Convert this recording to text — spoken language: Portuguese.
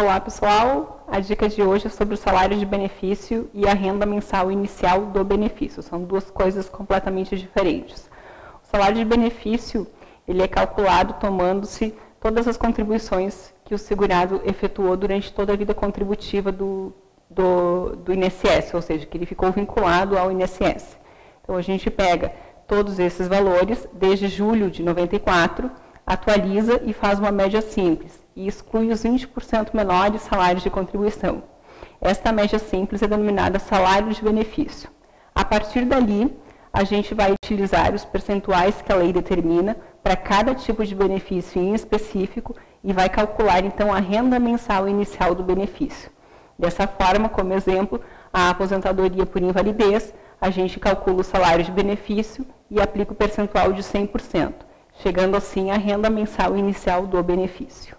Olá pessoal, a dica de hoje é sobre o salário de benefício e a renda mensal inicial do benefício. São duas coisas completamente diferentes. O salário de benefício ele é calculado tomando-se todas as contribuições que o segurado efetuou durante toda a vida contributiva do, do, do INSS, ou seja, que ele ficou vinculado ao INSS. Então a gente pega todos esses valores desde julho de 94, atualiza e faz uma média simples e exclui os 20% menores salários de contribuição. Esta média simples é denominada salário de benefício. A partir dali, a gente vai utilizar os percentuais que a lei determina para cada tipo de benefício em específico e vai calcular então a renda mensal inicial do benefício. Dessa forma, como exemplo, a aposentadoria por invalidez, a gente calcula o salário de benefício e aplica o percentual de 100%, chegando assim à renda mensal inicial do benefício.